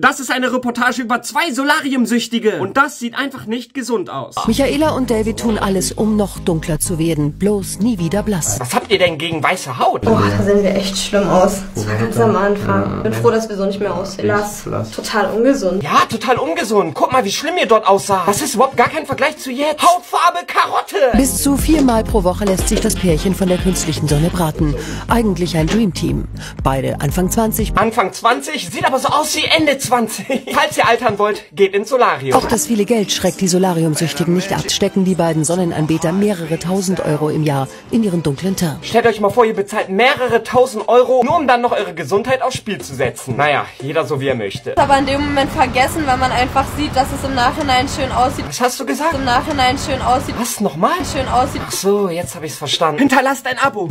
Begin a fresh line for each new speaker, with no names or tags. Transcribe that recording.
Das ist eine Reportage über zwei Solariumsüchtige. Und das sieht einfach nicht gesund aus.
Michaela und David tun alles, um noch dunkler zu werden. Bloß nie wieder blass.
Was habt ihr denn gegen weiße Haut?
Boah, da sehen wir echt schlimm aus. Das war ganz am Anfang. Bin froh, dass wir so nicht mehr aussehen. Blass. Total ungesund.
Ja, total ungesund. Guck mal, wie schlimm ihr dort aussah. Das ist überhaupt gar kein Vergleich zu jetzt. Hautfarbe Karotte.
Bis zu viermal pro Woche lässt sich das Pärchen von der künstlichen Sonne braten. Eigentlich ein Dreamteam. Beide Anfang 20.
Anfang 20, sieht aber so aus wie Ende 20. Falls ihr altern wollt, geht ins Solarium.
Auch das viele Geld schreckt die Solariumsüchtigen nicht ab. Stecken die beiden Sonnenanbeter mehrere tausend Euro im Jahr in ihren dunklen Teint.
Stellt euch mal vor, ihr bezahlt mehrere tausend Euro, nur um dann noch eure Gesundheit aufs Spiel zu setzen. Naja, jeder so wie er möchte.
Aber in dem Moment vergessen, weil man einfach sieht, dass es im Nachhinein schön aussieht.
Was hast du gesagt?
Im Nachhinein schön aussieht.
Was, nochmal?
Schön aussieht.
Ach so, jetzt habe ich's verstanden. Hinterlasst ein Abo.